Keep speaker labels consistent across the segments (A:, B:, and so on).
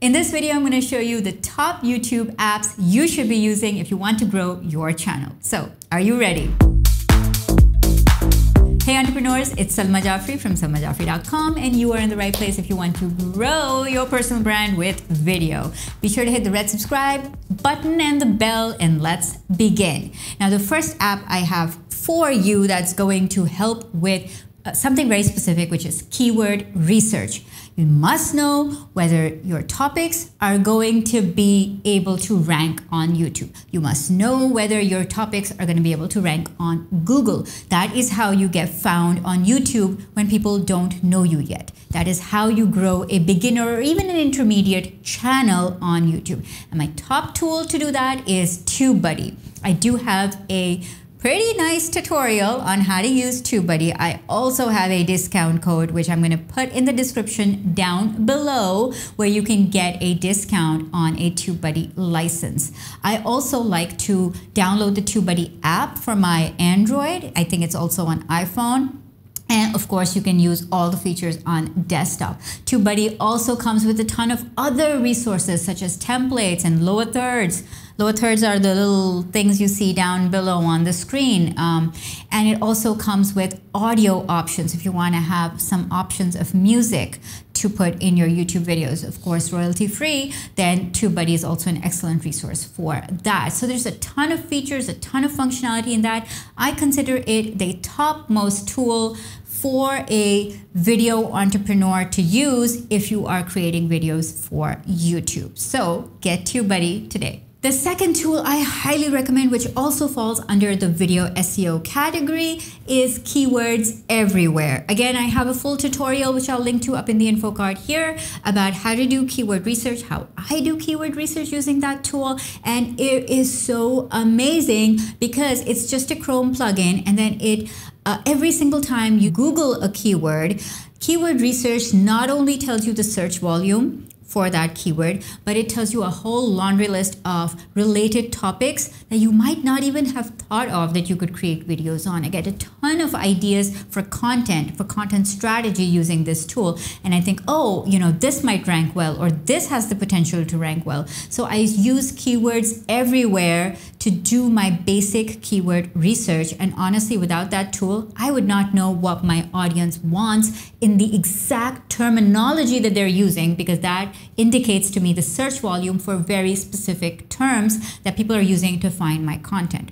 A: In this video, I'm going to show you the top YouTube apps you should be using if you want to grow your channel. So, are you ready? Hey entrepreneurs, it's Salma Jafri from salmajafri.com and you are in the right place if you want to grow your personal brand with video. Be sure to hit the red subscribe button and the bell and let's begin. Now the first app I have for you that's going to help with uh, something very specific, which is keyword research. You must know whether your topics are going to be able to rank on YouTube. You must know whether your topics are going to be able to rank on Google. That is how you get found on YouTube when people don't know you yet. That is how you grow a beginner or even an intermediate channel on YouTube. And my top tool to do that is TubeBuddy. I do have a pretty nice tutorial on how to use TubeBuddy. I also have a discount code, which I'm going to put in the description down below, where you can get a discount on a TubeBuddy license. I also like to download the TubeBuddy app for my Android. I think it's also on iPhone. And of course, you can use all the features on desktop. TubeBuddy also comes with a ton of other resources such as templates and lower thirds. Lower thirds are the little things you see down below on the screen. Um, and it also comes with audio options if you want to have some options of music to put in your YouTube videos. Of course, royalty free, then TubeBuddy is also an excellent resource for that. So there's a ton of features, a ton of functionality in that. I consider it the topmost tool for a video entrepreneur to use if you are creating videos for YouTube. So get TubeBuddy today. The second tool I highly recommend, which also falls under the video SEO category, is Keywords Everywhere. Again, I have a full tutorial, which I'll link to up in the info card here, about how to do keyword research, how I do keyword research using that tool. And it is so amazing because it's just a Chrome plugin and then it uh, every single time you Google a keyword, keyword research not only tells you the search volume, for that keyword, but it tells you a whole laundry list of related topics that you might not even have thought of that you could create videos on. I get a ton of ideas for content, for content strategy using this tool. And I think, oh, you know, this might rank well, or this has the potential to rank well. So I use keywords everywhere to do my basic keyword research. And honestly, without that tool, I would not know what my audience wants in the exact terminology that they're using because that indicates to me the search volume for very specific terms that people are using to find my content.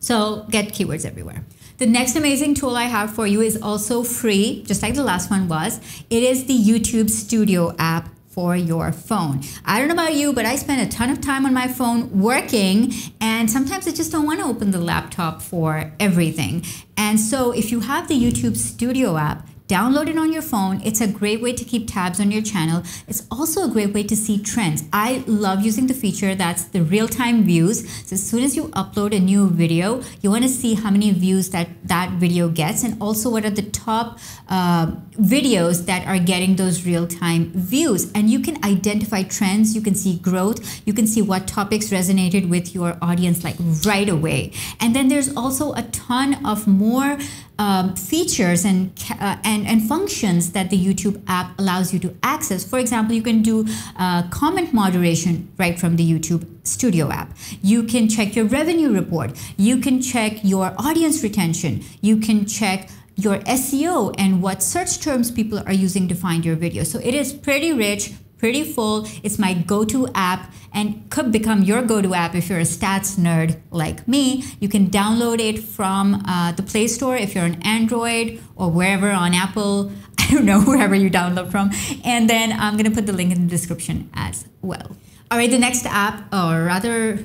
A: So get keywords everywhere. The next amazing tool I have for you is also free, just like the last one was. It is the YouTube Studio app for your phone. I don't know about you, but I spend a ton of time on my phone working, and sometimes I just don't want to open the laptop for everything. And so if you have the YouTube Studio app, Download it on your phone. It's a great way to keep tabs on your channel. It's also a great way to see trends. I love using the feature that's the real-time views. So as soon as you upload a new video, you want to see how many views that that video gets and also what are the top uh, videos that are getting those real-time views. And you can identify trends. You can see growth. You can see what topics resonated with your audience like right away. And then there's also a ton of more um, features and, uh, and, and functions that the YouTube app allows you to access. For example, you can do uh, comment moderation right from the YouTube Studio app. You can check your revenue report. You can check your audience retention. You can check your SEO and what search terms people are using to find your video. So it is pretty rich, pretty full. It's my go-to app and could become your go-to app if you're a stats nerd like me. You can download it from uh, the Play Store if you're on Android or wherever on Apple. I don't know, wherever you download from. And then I'm going to put the link in the description as well. All right, the next app, or rather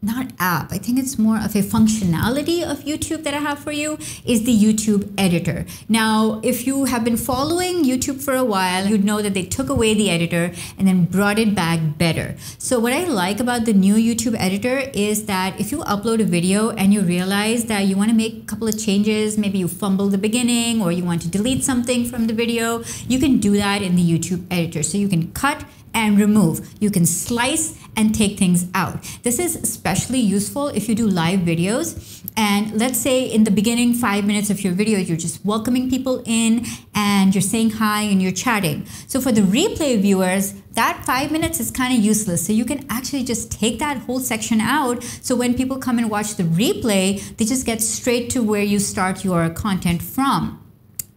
A: not app, I think it's more of a functionality of YouTube that I have for you is the YouTube editor. Now, if you have been following YouTube for a while, you'd know that they took away the editor and then brought it back better. So what I like about the new YouTube editor is that if you upload a video and you realize that you want to make a couple of changes, maybe you fumble the beginning or you want to delete something from the video, you can do that in the YouTube editor. So you can cut and remove. You can slice and take things out. This is especially useful if you do live videos. And let's say in the beginning five minutes of your video, you're just welcoming people in and you're saying hi and you're chatting. So for the replay viewers, that five minutes is kind of useless. So you can actually just take that whole section out. So when people come and watch the replay, they just get straight to where you start your content from.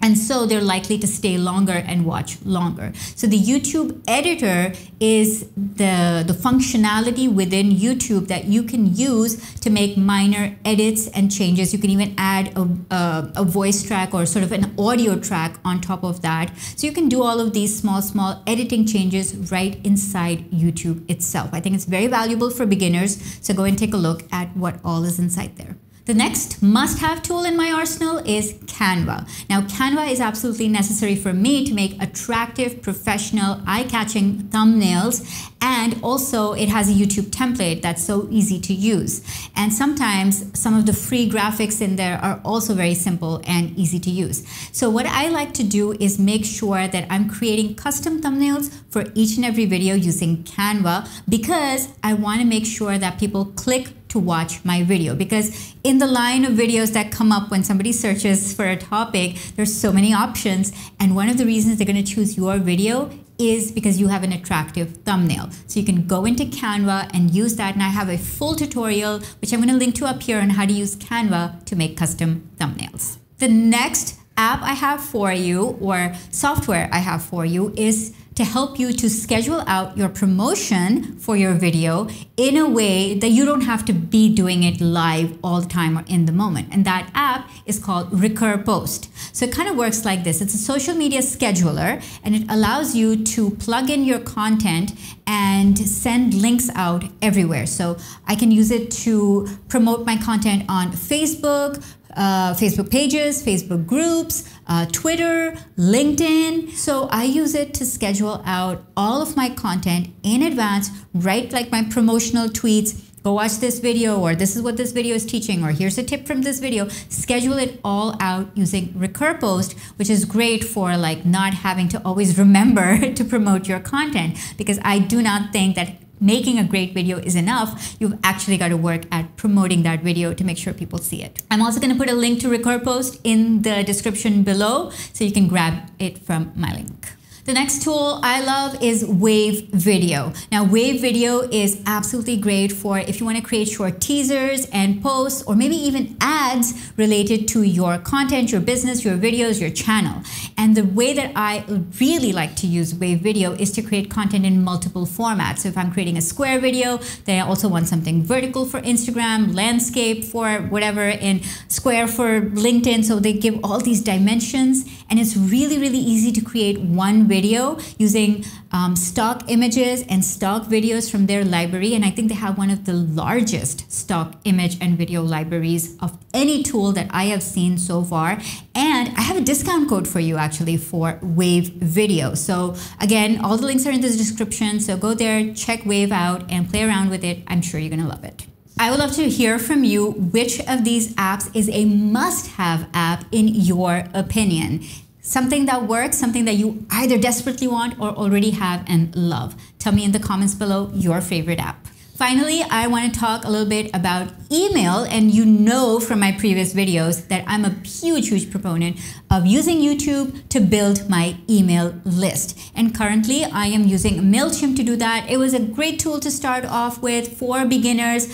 A: And so they're likely to stay longer and watch longer. So the YouTube editor is the, the functionality within YouTube that you can use to make minor edits and changes. You can even add a, a, a voice track or sort of an audio track on top of that. So you can do all of these small, small editing changes right inside YouTube itself. I think it's very valuable for beginners. So go and take a look at what all is inside there. The next must-have tool in my arsenal is Canva. Now, Canva is absolutely necessary for me to make attractive, professional, eye-catching thumbnails, and also it has a YouTube template that's so easy to use. And sometimes some of the free graphics in there are also very simple and easy to use. So what I like to do is make sure that I'm creating custom thumbnails for each and every video using Canva because I want to make sure that people click to watch my video because in the line of videos that come up when somebody searches for a topic, there's so many options. And one of the reasons they're going to choose your video is because you have an attractive thumbnail. So you can go into Canva and use that. And I have a full tutorial, which I'm going to link to up here on how to use Canva to make custom thumbnails. The next app I have for you or software I have for you is to help you to schedule out your promotion for your video in a way that you don't have to be doing it live all the time or in the moment. And that app is called RecurPost. So it kind of works like this. It's a social media scheduler and it allows you to plug in your content and send links out everywhere. So I can use it to promote my content on Facebook, uh, Facebook pages, Facebook groups, uh, Twitter, LinkedIn. So I use it to schedule out all of my content in advance, write like my promotional tweets. Go watch this video, or this is what this video is teaching, or here's a tip from this video. Schedule it all out using RecurPost, which is great for like not having to always remember to promote your content because I do not think that making a great video is enough. You've actually got to work at promoting that video to make sure people see it. I'm also going to put a link to RecurPost in the description below so you can grab it from my link. The next tool I love is Wave Video. Now, Wave Video is absolutely great for if you want to create short teasers and posts, or maybe even ads related to your content, your business, your videos, your channel. And the way that I really like to use Wave Video is to create content in multiple formats. So if I'm creating a square video, then I also want something vertical for Instagram, landscape for whatever, and square for LinkedIn. So they give all these dimensions, and it's really, really easy to create one video using um, stock images and stock videos from their library. And I think they have one of the largest stock image and video libraries of any tool that I have seen so far. And I have a discount code for you actually for Wave Video. So again, all the links are in the description. So go there, check Wave out and play around with it. I'm sure you're gonna love it. I would love to hear from you which of these apps is a must have app in your opinion something that works, something that you either desperately want or already have and love. Tell me in the comments below your favorite app. Finally, I want to talk a little bit about email. And you know from my previous videos that I'm a huge, huge proponent of using YouTube to build my email list. And currently, I am using MailChimp to do that. It was a great tool to start off with for beginners.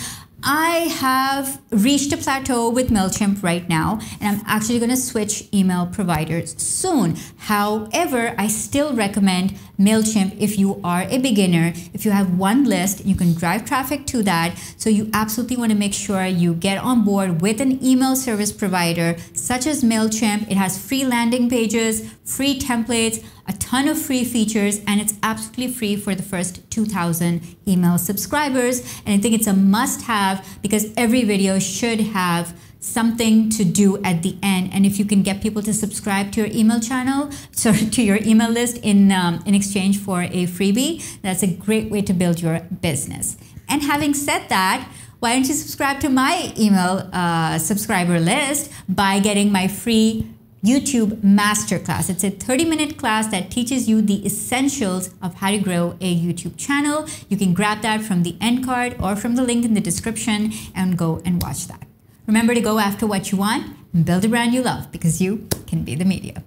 A: I have reached a plateau with MailChimp right now, and I'm actually going to switch email providers soon. However, I still recommend MailChimp if you are a beginner. If you have one list, you can drive traffic to that. So you absolutely want to make sure you get on board with an email service provider such as MailChimp. It has free landing pages, free templates, a ton of free features, and it's absolutely free for the first 2,000 email subscribers. And I think it's a must have because every video should have something to do at the end. And if you can get people to subscribe to your email channel, so to your email list in, um, in exchange for a freebie, that's a great way to build your business. And having said that, why don't you subscribe to my email uh, subscriber list by getting my free YouTube Masterclass. It's a 30 minute class that teaches you the essentials of how to grow a YouTube channel. You can grab that from the end card or from the link in the description and go and watch that. Remember to go after what you want and build a brand you love because you can be the media.